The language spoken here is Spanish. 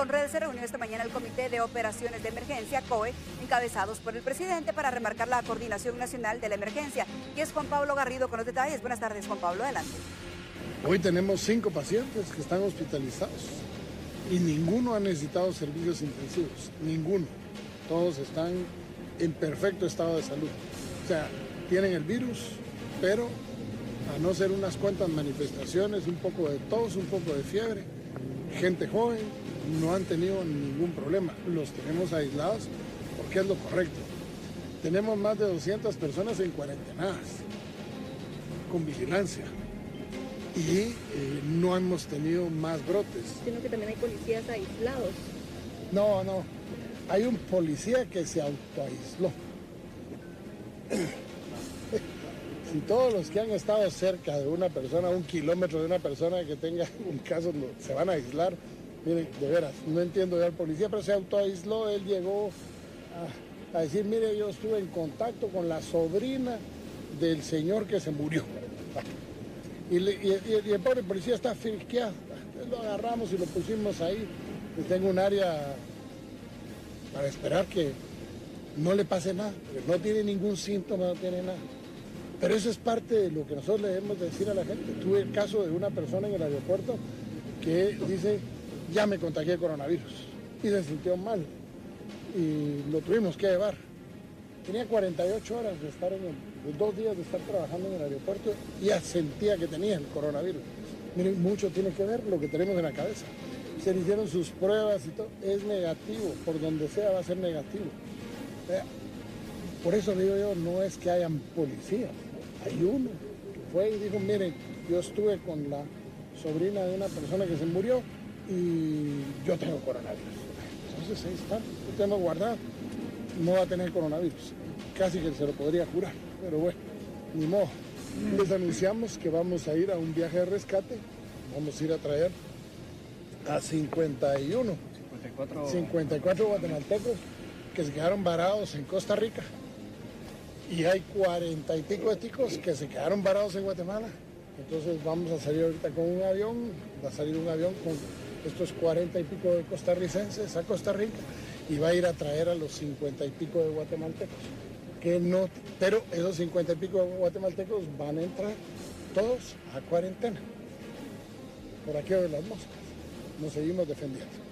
con Redes se reunió esta mañana el Comité de Operaciones de Emergencia, COE, encabezados por el presidente para remarcar la coordinación nacional de la emergencia. Y es Juan Pablo Garrido con los detalles. Buenas tardes, Juan Pablo, adelante. Hoy tenemos cinco pacientes que están hospitalizados y ninguno ha necesitado servicios intensivos, ninguno. Todos están en perfecto estado de salud. O sea, tienen el virus, pero a no ser unas cuantas manifestaciones, un poco de tos, un poco de fiebre, gente joven, no han tenido ningún problema. Los tenemos aislados porque es lo correcto. Tenemos más de 200 personas en cuarentenadas, con vigilancia. Y eh, no hemos tenido más brotes. Sino que también hay policías aislados. No, no. Hay un policía que se autoaisló. si todos los que han estado cerca de una persona, un kilómetro de una persona que tenga un caso, se van a aislar, miren, de veras, no entiendo ya al policía, pero se autoaisló, él llegó a, decir, mire, yo estuve en contacto con la sobrina del señor que se murió. Y, el pobre policía está firqueado. Lo agarramos y lo pusimos ahí. Tengo un área para esperar que no le pase nada. No tiene ningún síntoma, no tiene nada. Pero eso es parte de lo que nosotros le debemos decir a la gente. Tuve el caso de una persona en el aeropuerto que dice, ya me contagié coronavirus y se sintió mal y lo tuvimos que llevar. Tenía 48 horas de estar en el, dos días de estar trabajando en el aeropuerto y ya sentía que tenía el coronavirus. Miren, mucho tiene que ver lo que tenemos en la cabeza. Se le hicieron sus pruebas y todo, es negativo, por donde sea va a ser negativo. Por eso digo yo, no es que hayan policías, hay uno que fue y dijo, miren, yo estuve con la sobrina de una persona que se murió y yo tengo coronavirus. Entonces ahí está, lo tengo guardado, no va a tener coronavirus. Casi que se lo podría curar, pero bueno, ni modo. Les anunciamos que vamos a ir a un viaje de rescate, vamos a ir a traer a 51, 54, 54 guatemaltecos que se quedaron varados en Costa Rica y hay cuarenta y pico de ticos que se quedaron varados en Guatemala. Entonces vamos a salir ahorita con un avión, va a salir un avión con estos cuarenta y pico de costarricenses a Costa Rica y va a ir a traer a los cincuenta y pico de guatemaltecos. Que no, pero esos cincuenta y pico de guatemaltecos van a entrar todos a cuarentena por aquí de las moscas. Nos seguimos defendiendo.